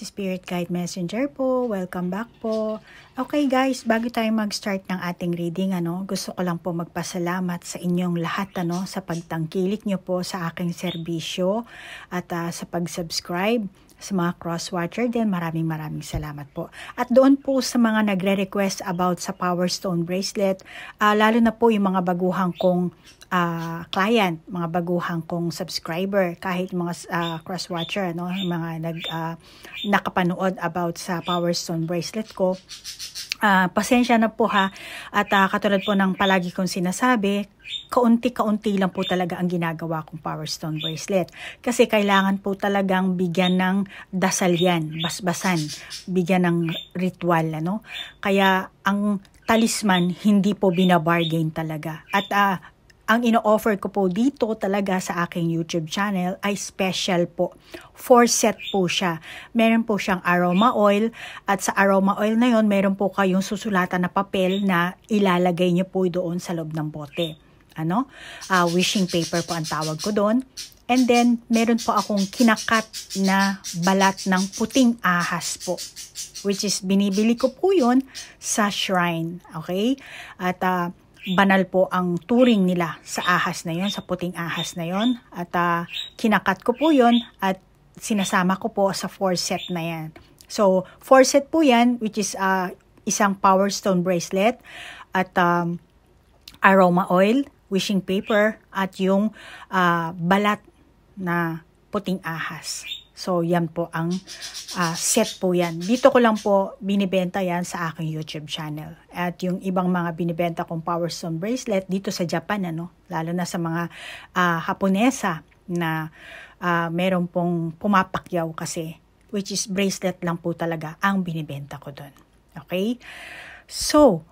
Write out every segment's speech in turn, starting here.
guys, Spirit Guide Messenger po. Welcome back po. Okay guys, bago tayo mag-start ng ating reading, ano, gusto ko lang po magpasalamat sa inyong lahat ano, sa pagtangkilik nyo po sa aking serbisyo at uh, sa pag-subscribe sa mga cross-watcher din, maraming maraming salamat po. At doon po sa mga nagre-request about sa Power Stone Bracelet, uh, lalo na po yung mga baguhang kong uh, client, mga baguhang kong subscriber, kahit mga uh, cross-watcher, no, mga nag, uh, nakapanood about sa Power Stone Bracelet ko, Uh, pasensya na po ha. At uh, katulad po ng palagi kong sinasabi, kaunti-kaunti lang po talaga ang ginagawa kong Power Stone Bracelet. Kasi kailangan po talagang bigyan ng dasal yan, basbasan, bigyan ng ritual. Ano? Kaya ang talisman hindi po binabargain talaga. At uh, ang ino-offer ko po dito talaga sa aking YouTube channel ay special po. Four set po siya. Meron po siyang aroma oil at sa aroma oil na yon meron po kayong susulatan na papel na ilalagay niyo po doon sa loob ng bote. Ano? Uh, wishing paper po ang tawag ko doon. And then, meron po akong kinakat na balat ng puting ahas po. Which is, binibili ko po yun sa shrine. Okay? At, uh, banal po ang turing nila sa ahas na yon, sa puting ahas na yon. At uh, kinakat ko po yon at sinasama ko po sa four set na yan. So, four set po yan, which is uh, isang power stone bracelet at um, aroma oil, wishing paper, at yung uh, balat na puting ahas. So, yan po ang uh, set po yan. Dito ko lang po binibenta yan sa aking YouTube channel. At yung ibang mga binibenta kong Power Stone bracelet dito sa Japan, ano, lalo na sa mga uh, Haponesa na uh, meron pong pumapakyaw kasi, which is bracelet lang po talaga ang binibenta ko doon. Okay? So,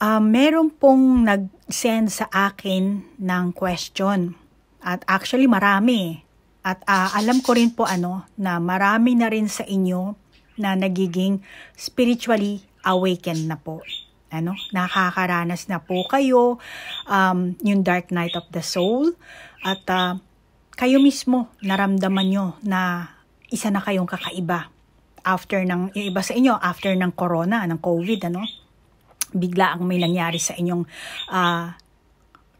uh, meron pong nag-send sa akin ng question. At actually marami at uh, alam ko rin po ano na marami na rin sa inyo na nagiging spiritually awakened na po. Ano, nakakaranas na po kayo um, yung dark night of the soul at uh, kayo mismo naramdaman nyo na isa na kayong kakaiba after ng yung iba sa inyo after ng corona ng covid ano bigla ang may nangyari sa inyong uh,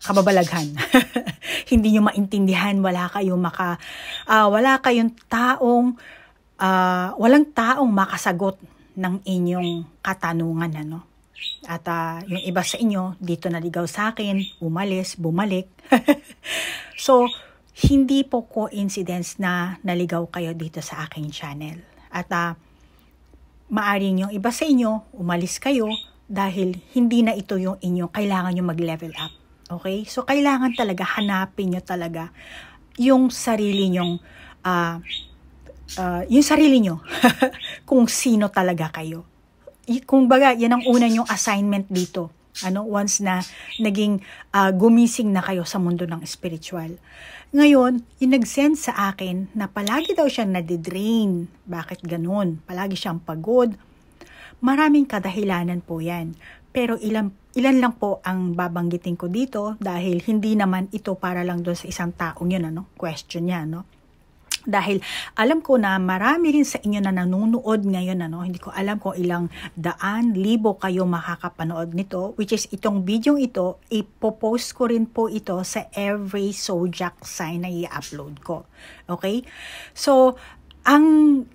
kababalaghan. Hindi nyo maintindihan, wala kayong maka, uh, wala kayong taong, uh, walang taong makasagot ng inyong katanungan, ano. At uh, yung iba sa inyo, dito naligaw sa akin, umalis, bumalik. so, hindi po coincidence na naligaw kayo dito sa aking channel. At uh, maaring yung iba sa inyo, umalis kayo dahil hindi na ito yung inyo, kailangan nyo mag-level up Okay? So, kailangan talaga hanapin nyo talaga yung sarili nyong, uh, uh, yung sarili nyo, kung sino talaga kayo. Kung baga, yan ang una nyong assignment dito. Ano, once na naging uh, gumising na kayo sa mundo ng spiritual. Ngayon, yung nag-send sa akin na palagi daw siyang nadidrain. Bakit ganun? Palagi siyang pagod. Maraming kadahilanan po yan. Pero ilan, ilan lang po ang babanggitin ko dito dahil hindi naman ito para lang doon sa isang taong yun, ano? Question niya, no? Dahil alam ko na marami rin sa inyo na nanonood ngayon, ano? Hindi ko alam kung ilang daan, libo kayo makakapanood nito, which is itong video ito, ipopost ko rin po ito sa every zodiac sign na i-upload ko. Okay? So, ang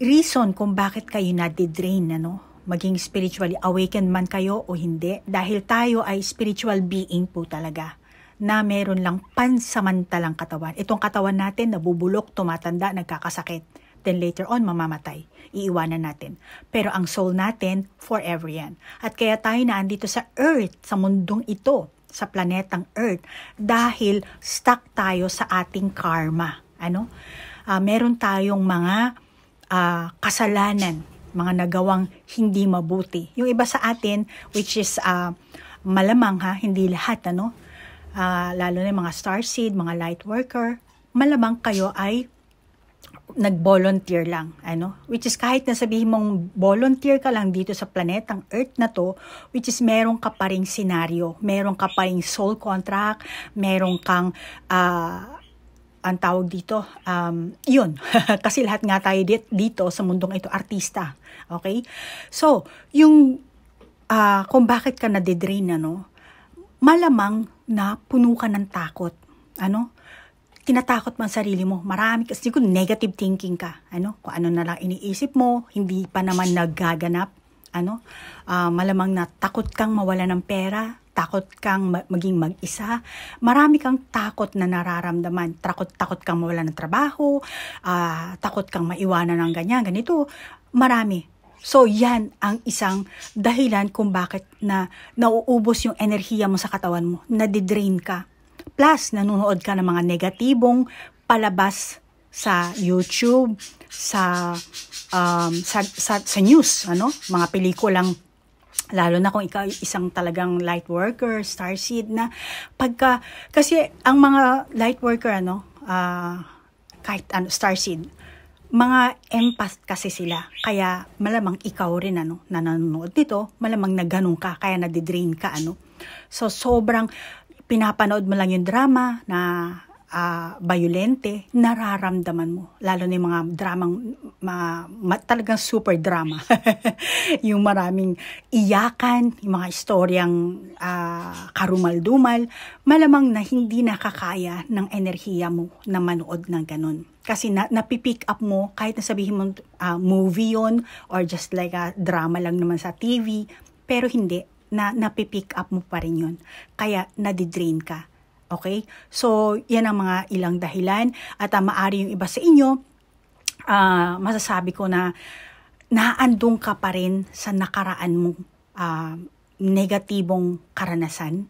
reason kung bakit kayo na-drain, ano? Maging spiritually awakened man kayo o hindi dahil tayo ay spiritual being po talaga na meron lang pansamantalang katawan. Itong katawan natin nabubulok, tumatanda, nagkakasakit. Then later on, mamamatay. Iiwanan natin. Pero ang soul natin, forever yan. At kaya tayo na andito sa earth, sa mundong ito, sa planetang earth, dahil stuck tayo sa ating karma. Ano? Uh, meron tayong mga uh, kasalanan mga nagawang hindi mabuti. Yung iba sa atin, which is uh, malamang ha, hindi lahat, ano, uh, lalo na yung mga starseed, mga light worker, malamang kayo ay nag-volunteer lang, ano? Which is kahit na sabihin mong volunteer ka lang dito sa planetang Earth na to, which is meron ka pa ring senaryo, meron ka pa ring soul contract, meron kang uh, ang tawag dito, um, yun. Kasi lahat nga tayo dito sa mundong ito, artista. Okay? So, yung uh, kung bakit ka nadidrain, ano, malamang na puno ka ng takot. Ano? Tinatakot man sarili mo. Marami kasi kung negative thinking ka. Ano? Kung ano na lang iniisip mo, hindi pa naman naggaganap. Ano? Uh, malamang na takot kang mawala ng pera, takot kang maging mag-isa, marami kang takot na nararamdaman. Takot, takot kang mawala ng trabaho, uh, takot kang maiwanan ng ganyan, ganito. Marami. So, yan ang isang dahilan kung bakit na nauubos yung enerhiya mo sa katawan mo, nadidrain ka. Plus, nanonood ka ng mga negatibong palabas sa YouTube, sa um, sa, sa, sa news, ano, mga pelikulang lalo na kung ikaw isang talagang light worker, starseed na pagka kasi ang mga light worker ano, uh, kahit ano starseed, mga empath kasi sila. Kaya malamang ikaw rin ano, na nanonood nito, malamang na ganun ka, kaya nadidrain ka ano. So sobrang pinapanood mo lang yung drama na uh, violente, nararamdaman mo. Lalo na yung mga dramang, mga, ma, talagang super drama. yung maraming iyakan, yung mga istoryang uh, karumal-dumal, malamang na hindi nakakaya ng enerhiya mo na manood ng ganun. Kasi na, napipick up mo, kahit nasabihin mo uh, movie yon or just like a drama lang naman sa TV, pero hindi, na napipick up mo pa rin yun. Kaya nadidrain ka Okay? So, yan ang mga ilang dahilan at uh, maari yung iba sa inyo, uh, masasabi ko na naandong ka pa rin sa nakaraan mong uh, negatibong karanasan.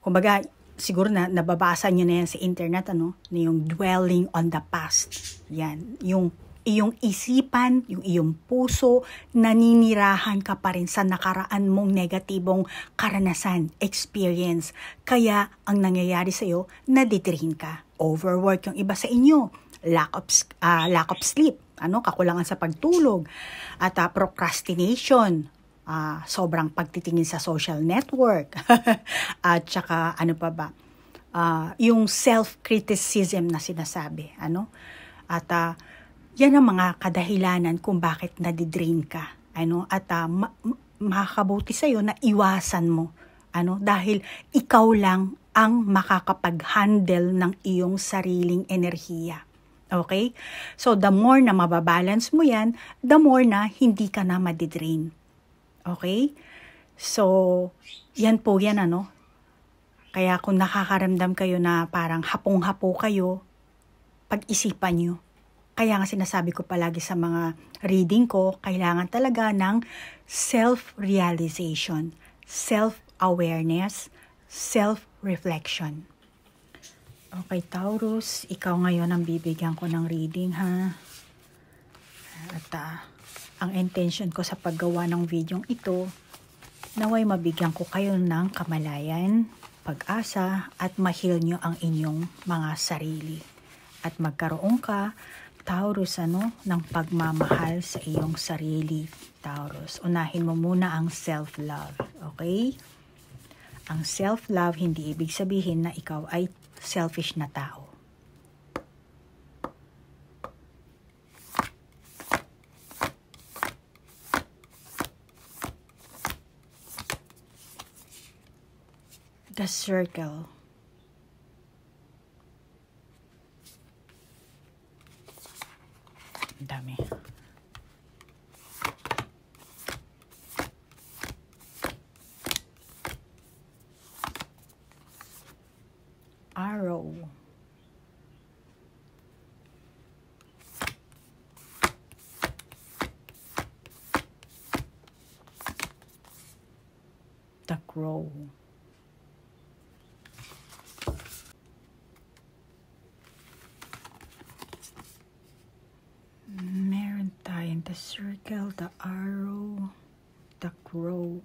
Kumbaga, siguro na nababasa nyo na yan sa internet, ano, na yung dwelling on the past. Yan, yung iyong isipan, yung iyong puso, naninirahan ka pa rin sa nakaraan mong negatibong karanasan, experience. Kaya ang nangyayari sa iyo, nadidrain ka. Overwork yung iba sa inyo. Lack of, uh, lack of sleep, ano, kakulangan sa pagtulog, at uh, procrastination, uh, sobrang pagtitingin sa social network, at saka ano pa ba, uh, yung self-criticism na sinasabi, ano, at uh, yan ang mga kadahilanan kung bakit nadidrain ka. Ano, at uh, ma- makakabuti sa'yo na iwasan mo. Ano, dahil ikaw lang ang makakapag-handle ng iyong sariling enerhiya. Okay? So, the more na mababalance mo yan, the more na hindi ka na madidrain. Okay? So, yan po yan ano. Kaya kung nakakaramdam kayo na parang hapong-hapo kayo, pag-isipan nyo kaya nga sinasabi ko palagi sa mga reading ko, kailangan talaga ng self-realization, self-awareness, self-reflection. Okay, Taurus, ikaw ngayon ang bibigyan ko ng reading, ha? At uh, ang intention ko sa paggawa ng video ito, naway mabigyan ko kayo ng kamalayan, pag-asa, at mahil nyo ang inyong mga sarili. At magkaroon ka Taurus, ano, ng pagmamahal sa iyong sarili, Taurus. Unahin mo muna ang self-love, okay? Ang self-love, hindi ibig sabihin na ikaw ay selfish na tao. The circle dami. Arrow. The crow. the circle, the arrow, the crow.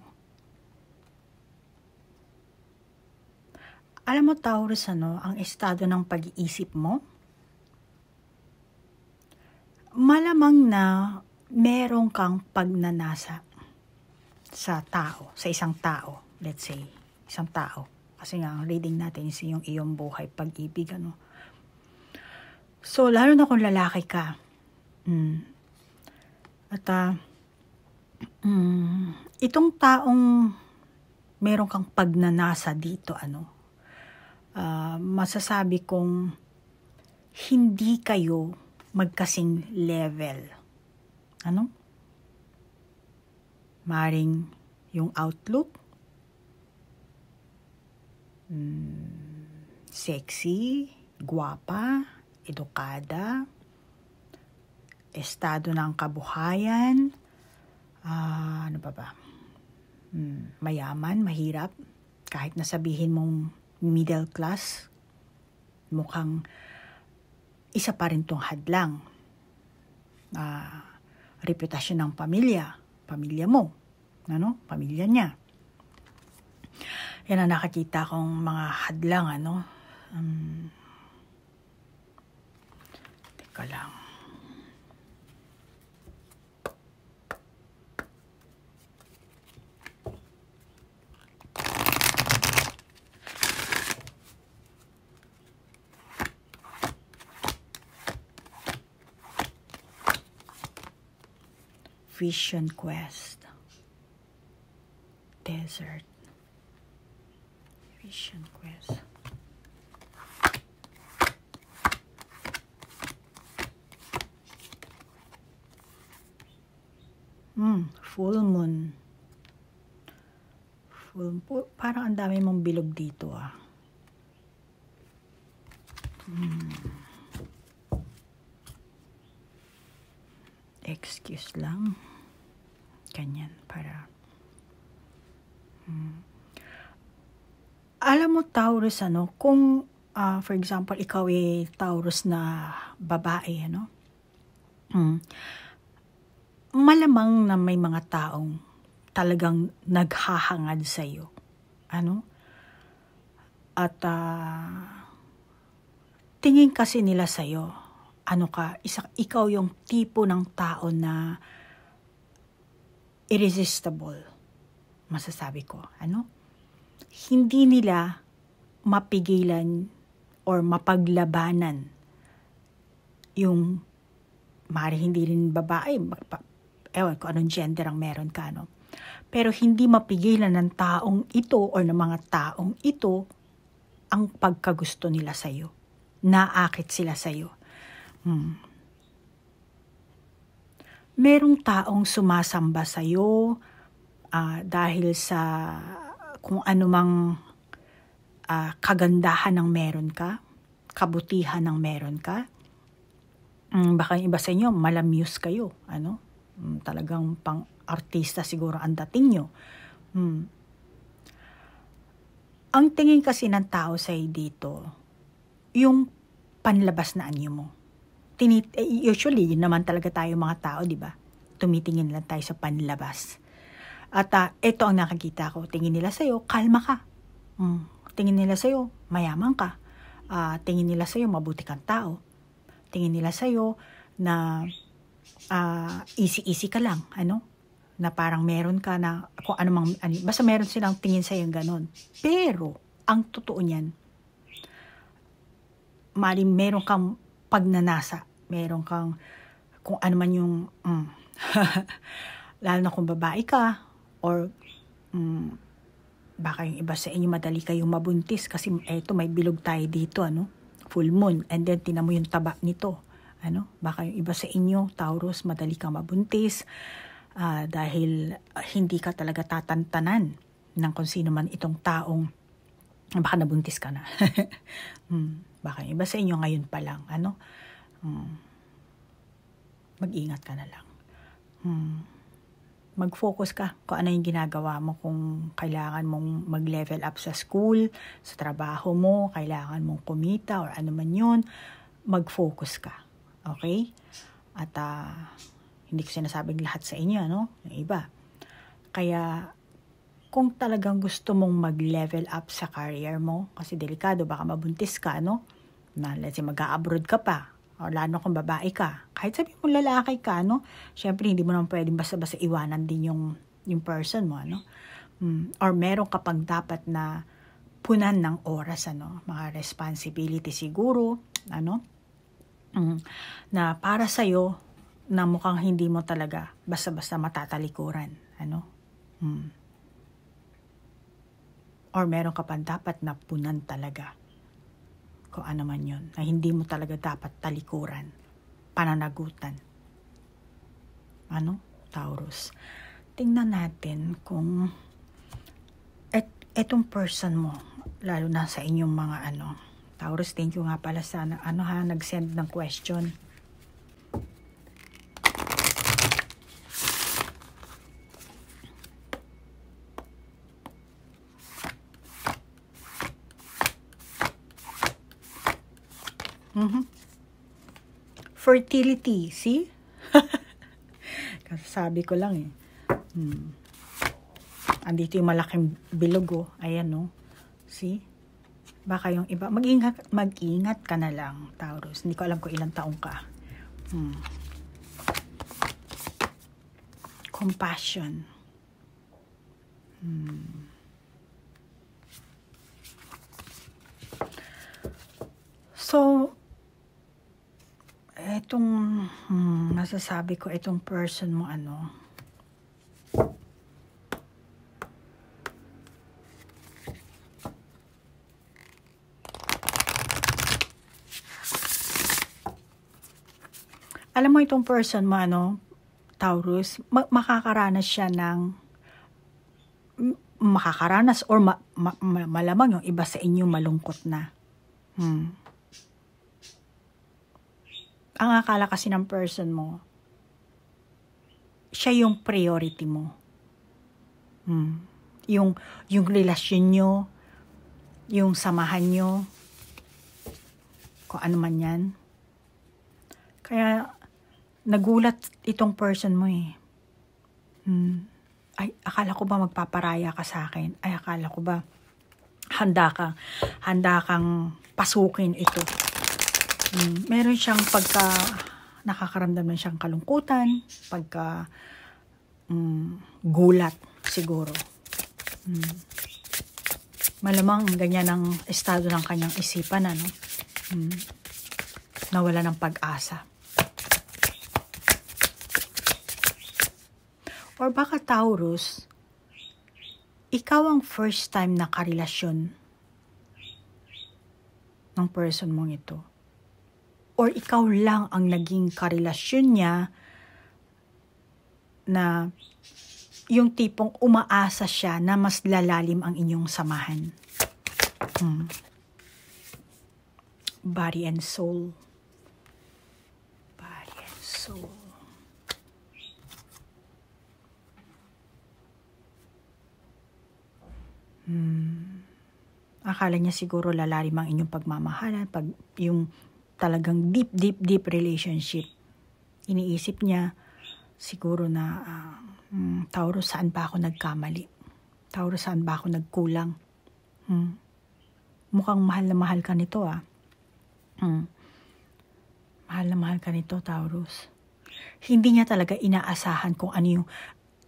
Alam mo, Taurus, ano, ang estado ng pag-iisip mo? Malamang na meron kang pagnanasa sa tao, sa isang tao, let's say, isang tao. Kasi nga, ang reading natin is yung iyong buhay, pag-ibig, ano. So, lalo na kung lalaki ka. Mm. At, uh, mm, itong taong meron kang pagnanasa dito, ano, uh, masasabi kong hindi kayo magkasing level. Ano? Maring yung outlook, mm, sexy, guwapa, edukada, estado ng kabuhayan, uh, ano ba ba? Hmm, mayaman, mahirap, kahit nasabihin mong middle class, mukhang isa pa rin tong hadlang. Uh, reputasyon ng pamilya, pamilya mo, ano? Pamilya niya. Yan ang nakakita kong mga hadlang, ano? Um, teka lang. Vision Quest. Desert. Vision Quest. Hmm, full moon. Full. Parang ang dami mong bilog dito ah. Hmm. Excuse lang. Ganyan, para... Hmm. Alam mo, Taurus, ano, kung, uh, for example, ikaw ay Taurus na babae, ano, hmm, malamang na may mga taong talagang naghahangad sa iyo. Ano? At uh, tingin kasi nila sa iyo, ano ka, isa, ikaw yung tipo ng tao na irresistible, masasabi ko. Ano? Hindi nila mapigilan or mapaglabanan yung mari hindi rin babae, ewan ko anong gender ang meron ka, no? Pero hindi mapigilan ng taong ito or ng mga taong ito ang pagkagusto nila sa'yo. Naakit sila sa'yo. Hmm merong taong sumasamba sa iyo uh, dahil sa kung anumang uh, kagandahan ng meron ka, kabutihan ng meron ka. Um, baka iba sa inyo, malamuse kayo. Ano? Um, talagang pang artista siguro ang dating nyo. Um, ang tingin kasi ng tao sa dito, yung panlabas na anyo mo tinit usually yun naman talaga tayo mga tao, di ba? Tumitingin lang tayo sa panlabas. At uh, ito ang nakakita ko. Tingin nila sa'yo, kalma ka. Mm. Tingin nila sa'yo, mayaman ka. Uh, tingin nila sa'yo, mabuti kang tao. Tingin nila sa'yo na uh, easy-easy ka lang. Ano? Na parang meron ka na kung ano ano, basta meron silang tingin sa'yo ganon. Pero, ang totoo niyan, mali meron kang pagnanasa meron kang kung ano man yung mm, lalo na kung babae ka or mm, baka yung iba sa inyo madali kayong mabuntis kasi eto may bilog tayo dito ano full moon. And then tinan mo yung taba nito ano baka yung iba sa inyo Taurus madali kang mabuntis uh, dahil hindi ka talaga tatantanan ng kung sino man itong taong baka nabuntis ka na. Hmm, baka yung iba sa inyo ngayon pa lang ano Hmm. Mag-ingat ka na lang. Hmm. Mag-focus ka kung ano yung ginagawa mo kung kailangan mong mag-level up sa school, sa trabaho mo, kailangan mong kumita or ano man yun, mag-focus ka. Okay? At uh, hindi ko sinasabing lahat sa inyo, no? Yung iba. Kaya kung talagang gusto mong mag-level up sa career mo, kasi delikado, baka mabuntis ka, no? Na, let's say, mag-abroad ka pa, o lalo kung babae ka. Kahit sabi mo lalaki ka, no? Siyempre, hindi mo naman pwedeng basta-basta iwanan din yung, yung person mo, ano? Hmm. Or meron ka pang dapat na punan ng oras, ano? Mga responsibility siguro, ano? Mm, na para sa'yo, na mukhang hindi mo talaga basta-basta matatalikuran. Ano? Hmm. Or meron ka pa dapat na punan talaga. Kung ano man yun. Na hindi mo talaga dapat talikuran. Pananagutan. Ano? Taurus. Tingnan natin kung et, etong person mo, lalo na sa inyong mga ano, Taurus, thank you nga pala sa ano ha, nag-send ng question. Mm-hmm. Fertility, see? Sabi ko lang eh. Hmm. Andito yung malaking bilog oh. Ayan oh. See? Baka yung iba. Mag-ingat, mag-ingat ka na lang, Taurus. Hindi ko alam kung ilang taong ka. Hmm. Compassion. Hmm. So, etong hmm, masasabi ko itong person mo ano? Alam mo itong person mo ano Taurus ma- makakaranas siya ng makakaranas or ma- ma- malamang yung iba sa inyo malungkot na. Hmm ang akala kasi ng person mo, siya yung priority mo. Hmm. Yung, yung relasyon nyo, yung samahan nyo, kung ano man yan. Kaya, nagulat itong person mo eh. Hmm. Ay, akala ko ba magpaparaya ka sa akin? Ay, akala ko ba handa ka, handa kang pasukin ito Mm, meron siyang pagka nakakaramdam na siyang kalungkutan, pagka um, gulat siguro. Mm. Malamang ganyan ang estado ng kanyang isipan, ano? Mm. Nawala ng pag-asa. Or baka Taurus, ikaw ang first time na karelasyon ng person mong ito or ikaw lang ang naging karelasyon niya na yung tipong umaasa siya na mas lalalim ang inyong samahan. Hmm. Body and soul. Body and soul. Hmm. Akala niya siguro lalalim ang inyong pagmamahalan, pag yung talagang deep, deep, deep relationship. Iniisip niya, siguro na, uh, um, Taurus, saan ba ako nagkamali? Taurus, saan ba ako nagkulang? Hmm. Mukhang mahal na mahal ka nito, ah. Hmm. Mahal na mahal ka nito, Taurus. Hindi niya talaga inaasahan kung ano yung,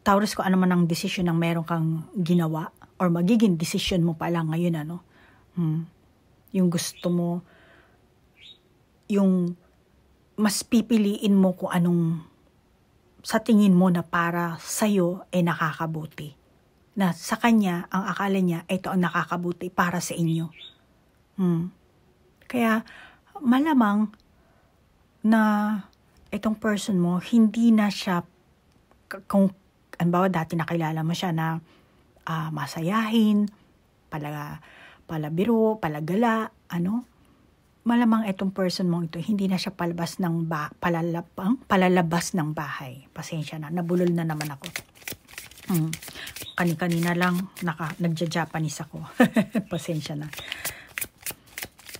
Taurus, kung ano man ang desisyon ng meron kang ginawa or magiging desisyon mo pa lang ngayon, ano. Hmm. Yung gusto mo, yung mas pipiliin mo kung anong sa tingin mo na para sa'yo ay nakakabuti. Na sa kanya, ang akala niya, ito ang nakakabuti para sa inyo. Hmm. Kaya, malamang na itong person mo, hindi na siya, kung, anbawa dati nakilala mo siya na uh, masayahin, pala, palabiro, palagala, ano, malamang itong person mong ito, hindi na siya palabas ng ba, palalabang, palalabas ng bahay. Pasensya na, nabulol na naman ako. Hmm. Kani-kanina lang, naka, nagja-Japanese ako. Pasensya na.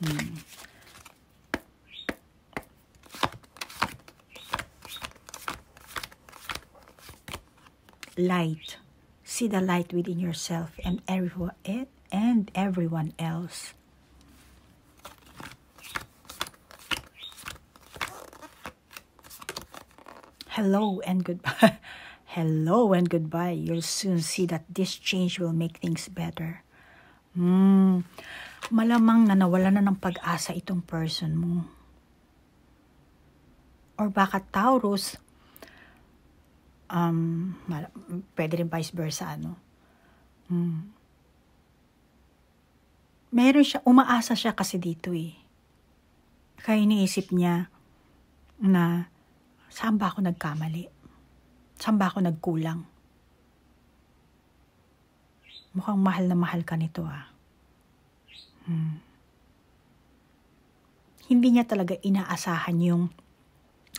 Hmm. Light. See the light within yourself and everyone and everyone else. Hello and goodbye. Hello and goodbye. You'll soon see that this change will make things better. Hmm, malamang na nawala na ng pag-asa itong person mo. Or baka Taurus, um, pwede rin vice versa, ano? Hmm. Meron siya, umaasa siya kasi dito eh. Kaya iniisip niya na saan ba ako nagkamali? Saan ba ako nagkulang? Mukhang mahal na mahal ka nito ah. Hmm. Hindi niya talaga inaasahan yung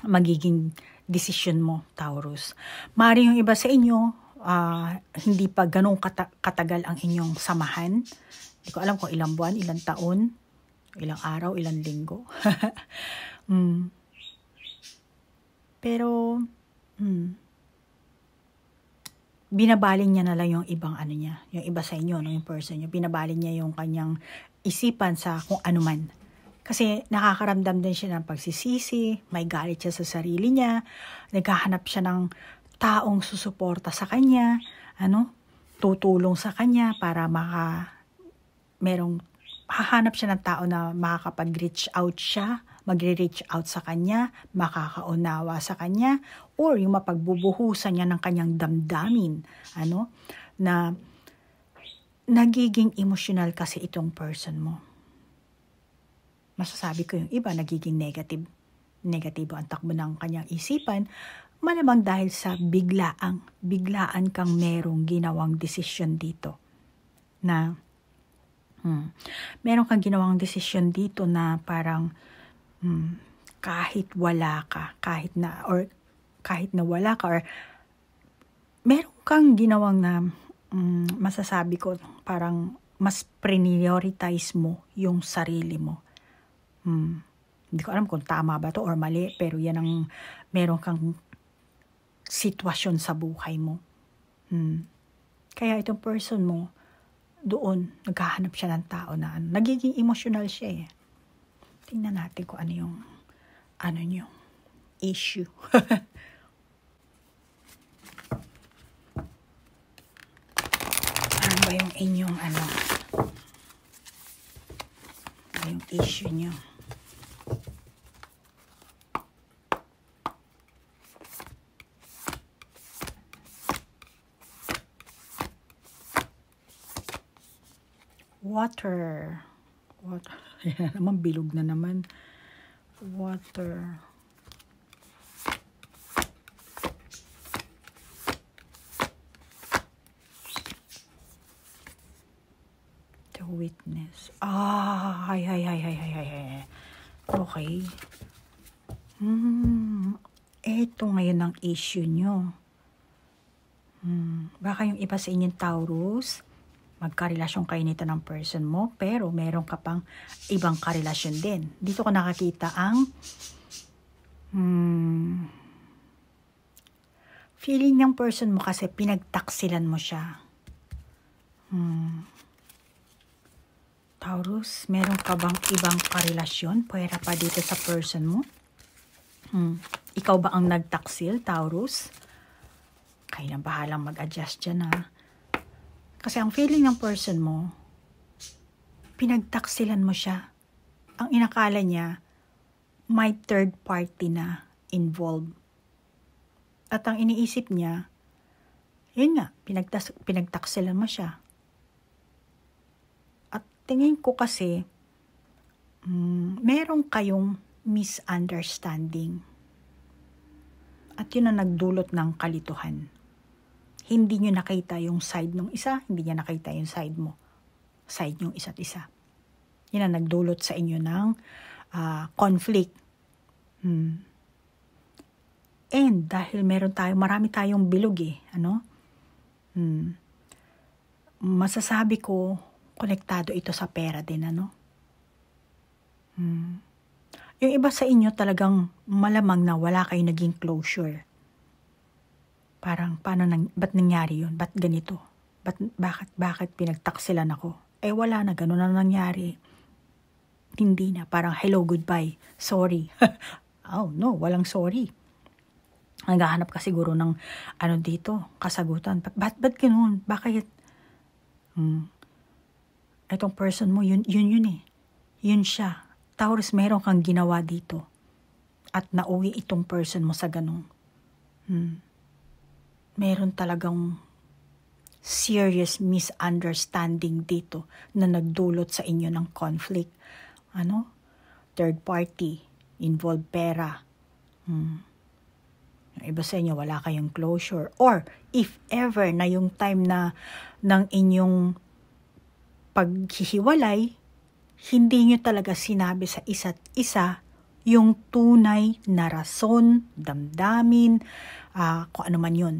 magiging desisyon mo, Taurus. Mari yung iba sa inyo, uh, hindi pa ganong kata- katagal ang inyong samahan. Hindi ko alam kung ilang buwan, ilang taon, ilang araw, ilang linggo. mm. Pero, mm, binabaling niya na lang yung ibang ano niya, yung iba sa inyo, no, yung person niya, binabaling niya yung kanyang isipan sa kung ano man. Kasi nakakaramdam din siya ng pagsisisi, may galit siya sa sarili niya, naghahanap siya ng taong susuporta sa kanya, ano, tutulong sa kanya para maka, merong, hahanap siya ng tao na makakapag-reach out siya, magre-reach out sa kanya, makakaunawa sa kanya, or yung mapagbubuhusan niya ng kanyang damdamin, ano, na nagiging emotional kasi itong person mo masasabi ko yung iba nagiging negative. Negatibo ang takbo ng kanyang isipan, malamang dahil sa biglaang, biglaan kang merong ginawang desisyon dito. Na, hmm, meron kang ginawang desisyon dito na parang, hmm, kahit wala ka, kahit na, or kahit na wala ka, or meron kang ginawang na, um, masasabi ko, parang mas prioritize mo yung sarili mo Hmm. Hindi ko alam kung tama ba to or mali, pero yan ang meron kang sitwasyon sa buhay mo. Hmm. Kaya itong person mo, doon, naghahanap siya ng tao na ano, nagiging emotional siya eh. Tingnan natin kung ano yung, ano yung issue. ano ba yung inyong ano, ano yung issue nyo? water. Water. Ayan naman, bilog na naman. Water. The witness. Ah, hay, hay, hay, hay, hay, hay. Okay. Hmm. Ito ngayon ang issue nyo. Hmm. Baka yung iba sa inyong Taurus, magkarelasyon kayo nito ng person mo, pero meron ka pang ibang karelasyon din. Dito ko nakakita ang hmm, feeling ng person mo kasi pinagtaksilan mo siya. Hmm. Taurus, meron ka bang ibang karelasyon? Pwera pa dito sa person mo? Hmm. Ikaw ba ang nagtaksil, Taurus? Kailan bahalang mag-adjust dyan, ha? Kasi ang feeling ng person mo, pinagtaksilan mo siya. Ang inakala niya, may third party na involved. At ang iniisip niya, yun nga, pinagtas- pinagtaksilan mo siya. At tingin ko kasi, mm, meron kayong misunderstanding. At yun ang nagdulot ng kalituhan hindi nyo nakita yung side ng isa, hindi niya nakita yung side mo. Side yung isa't isa. Yan ang nagdulot sa inyo ng uh, conflict. Hmm. And dahil meron tayo, marami tayong bilog eh, ano? Hmm. Masasabi ko, konektado ito sa pera din, ano? Hmm. Yung iba sa inyo talagang malamang na wala kayong naging closure Parang, paano nang, ba't nangyari yun? Ba't ganito? Ba't, bakit, bakit pinagtaksilan ako? Eh, wala na, ganun na nangyari. Hindi na, parang hello, goodbye, sorry. oh, no, walang sorry. Naghahanap ka siguro ng, ano dito, kasagutan. Ba't, ba't ganun? Bakit? Hmm. Itong person mo, yun, yun yun eh. Yun siya. Taurus, meron kang ginawa dito. at nauwi itong person mo sa ganong. Hmm. Meron talagang serious misunderstanding dito na nagdulot sa inyo ng conflict. Ano? Third party, involved pera. Hmm. Yung iba sa inyo, wala kayong closure. Or, if ever na yung time na ng inyong paghihiwalay, hindi nyo talaga sinabi sa isa't isa yung tunay na rason, damdamin, uh, kung ano man yun.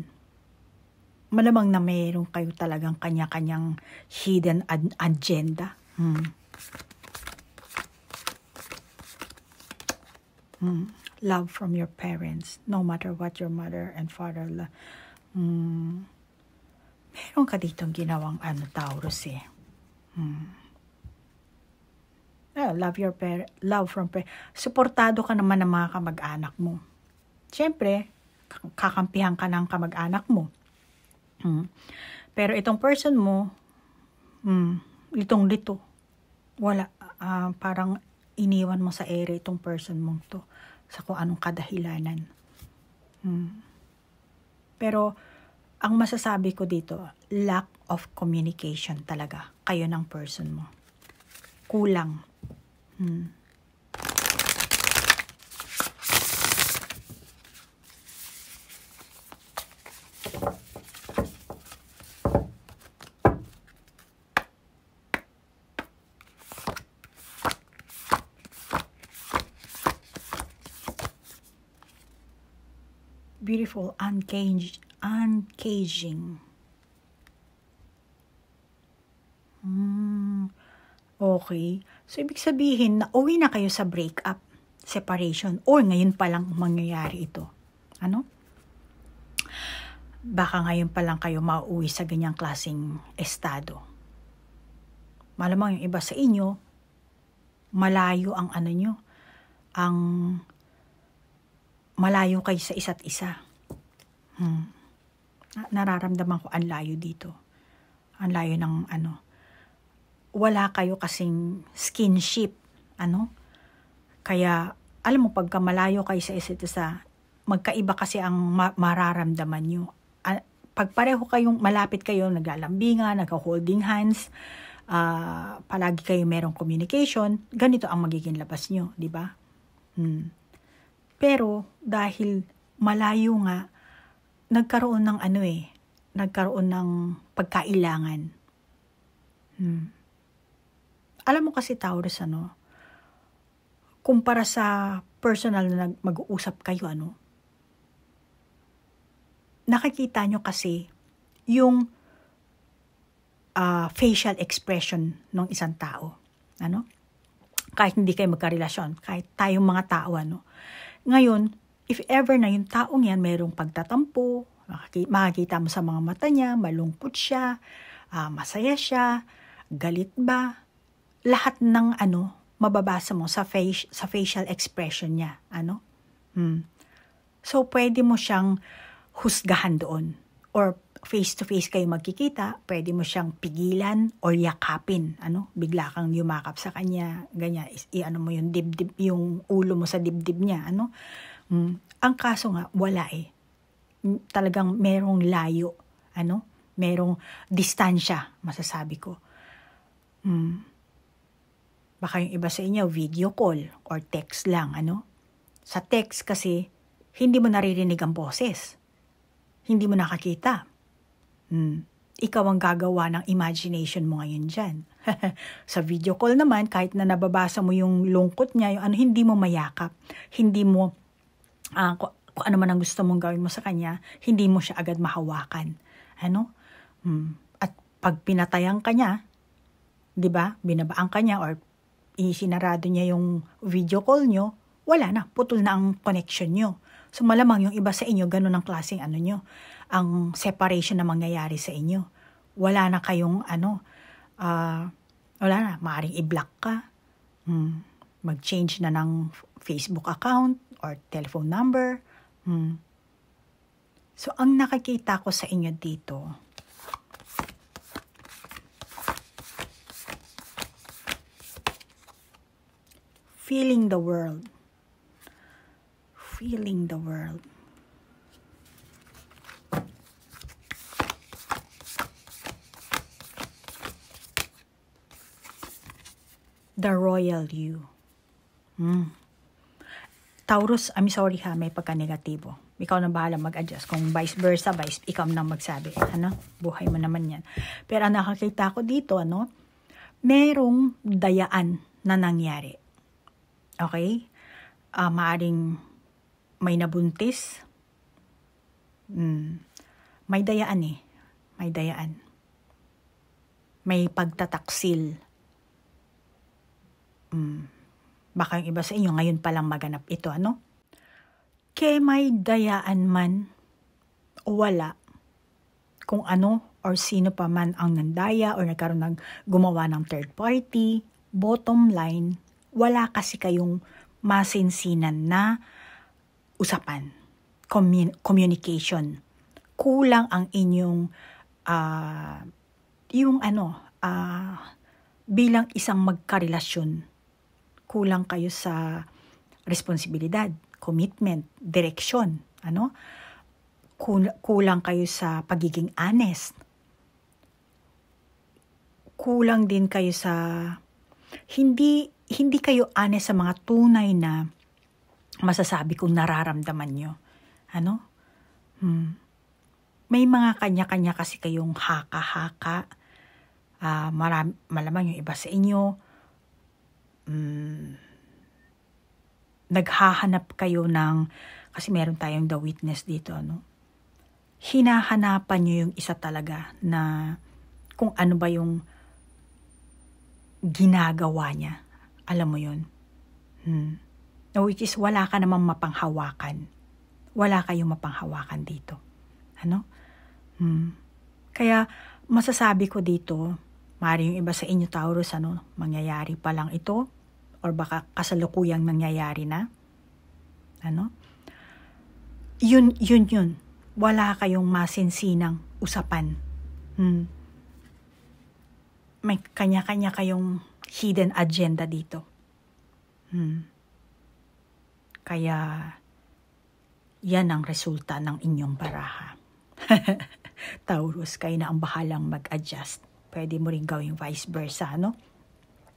Malamang na mayroon kayo talagang kanya-kanyang hidden agenda. Hmm. Hmm. Love from your parents, no matter what your mother and father la- hmm. Meron ka ditong ginawang ano, Taurus eh. Hmm Uh, love your par- love from par- suportado ka naman ng mga kamag-anak mo. Siyempre, kakampihan ka ng kamag-anak mo. Hmm. Pero itong person mo, hmm, litong-lito. Wala, uh, parang iniwan mo sa ere itong person mong to sa kung anong kadahilanan. Hmm. Pero, ang masasabi ko dito, lack of communication talaga kayo ng person mo. Kulang Hmm. Beautiful, uncaged, uncaging. Hmm. Okay. So, ibig sabihin na uwi na kayo sa breakup, separation, or ngayon pa lang mangyayari ito. Ano? Baka ngayon pa lang kayo mauwi sa ganyang klaseng estado. Malamang yung iba sa inyo, malayo ang ano nyo, ang malayo kayo sa isa't isa. Hmm. Nararamdaman ko ang layo dito. Ang layo ng ano, wala kayo kasing skinship, ano? Kaya, alam mo, pagka malayo kayo sa isa't isa, magkaiba kasi ang ma- mararamdaman nyo. Pag pareho kayong malapit kayo, naglalambingan, nagka-holding hands, uh, palagi kayo merong communication, ganito ang magiging labas nyo, di ba? Hmm. Pero, dahil malayo nga, nagkaroon ng ano eh, nagkaroon ng pagkailangan. Hmm alam mo kasi Taurus, ano, kumpara sa personal na mag-uusap kayo, ano, nakikita nyo kasi yung uh, facial expression ng isang tao. Ano? Kahit hindi kayo magkarelasyon, kahit tayong mga tao, ano. Ngayon, if ever na yung taong yan mayroong pagtatampo, makikita mo sa mga mata niya, malungkot siya, uh, masaya siya, galit ba, lahat ng ano, mababasa mo sa face sa facial expression niya, ano? Hmm. So pwede mo siyang husgahan doon or face to face kayo magkikita, pwede mo siyang pigilan or yakapin, ano? Bigla kang yumakap sa kanya, ganyan, i-ano mo yung dibdib, yung ulo mo sa dibdib niya, ano? Hmm. Ang kaso nga wala eh. Hmm, talagang merong layo, ano? Merong distansya, masasabi ko. Hmm Baka yung iba sa inyo, video call or text lang, ano? Sa text kasi, hindi mo naririnig ang boses. Hindi mo nakakita. Hmm. Ikaw ang gagawa ng imagination mo ngayon dyan. sa video call naman, kahit na nababasa mo yung lungkot niya, yung ano, hindi mo mayakap. Hindi mo, uh, kung, kung ano man ang gusto mong gawin mo sa kanya, hindi mo siya agad mahawakan. Ano? Hmm. At pag pinatayan ka niya, 'di ba? Binabaan ka niya or isinarado niya yung video call nyo, wala na, putol na ang connection nyo. So malamang yung iba sa inyo, ganun ang klaseng ano nyo, ang separation na mangyayari sa inyo. Wala na kayong ano, uh, wala na, maaaring i-block ka, hmm, mag-change na ng Facebook account or telephone number. Hmm. So ang nakikita ko sa inyo dito, feeling the world. feeling the world. The royal you. Hmm. Taurus, I'm sorry ha, may pagka-negatibo. Ikaw na bahala mag-adjust. Kung vice versa, vice, ikaw na magsabi. Ano? Buhay mo naman yan. Pero ang nakakita ko dito, ano? Merong dayaan na nangyari. Okay? Uh, maaring may nabuntis. Hmm. May dayaan eh. May dayaan. May pagtataksil. Hmm. Baka yung iba sa inyo ngayon pa lang maganap ito, ano? Kaya may dayaan man o wala, kung ano or sino pa man ang nandaya or nagkaroon ng gumawa ng third party, bottom line, wala kasi kayong masinsinan na usapan, commun- communication. Kulang ang inyong uh, yung ano, uh, bilang isang magkarelasyon, kulang kayo sa responsibilidad commitment, direksyon, ano? Kulang kayo sa pagiging honest. Kulang din kayo sa hindi hindi kayo honest sa mga tunay na masasabi kong nararamdaman nyo. Ano? Hmm. May mga kanya-kanya kasi kayong haka-haka. Uh, maram, malamang yung iba sa inyo, um, naghahanap kayo ng, kasi meron tayong the witness dito, ano? Hinahanapan nyo yung isa talaga na kung ano ba yung ginagawa niya. Alam mo yun? Hmm. Which is wala ka namang mapanghawakan. Wala kayong mapanghawakan dito. Ano? Hmm. Kaya masasabi ko dito, mari yung iba sa inyo Taurus, ano, mangyayari pa lang ito, or baka kasalukuyang nangyayari na. Ano? Yun, yun, yun. Wala kayong masinsinang usapan. Hmm. May kanya-kanya kayong hidden agenda dito. Hmm. Kaya, yan ang resulta ng inyong baraha. Taurus, kayo na ang bahalang mag-adjust. Pwede mo rin gawing vice versa, no?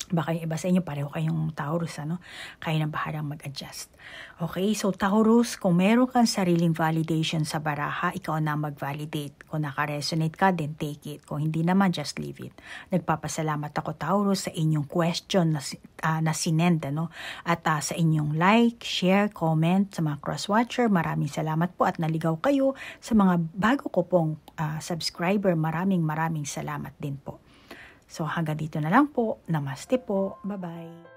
Baka yung iba sa inyo pareho kayong Taurus, ano? Kayo na bahalang mag-adjust. Okay, so Taurus, kung meron kang sariling validation sa baraha, ikaw na mag-validate. Kung naka-resonate ka, then take it. Kung hindi naman, just leave it. Nagpapasalamat ako Taurus sa inyong question na, uh, na sinend, ano? At uh, sa inyong like, share, comment sa mga cross-watcher. Maraming salamat po at naligaw kayo sa mga bago ko pong uh, subscriber. Maraming maraming salamat din po. So hanggang dito na lang po. Namaste po. Bye-bye.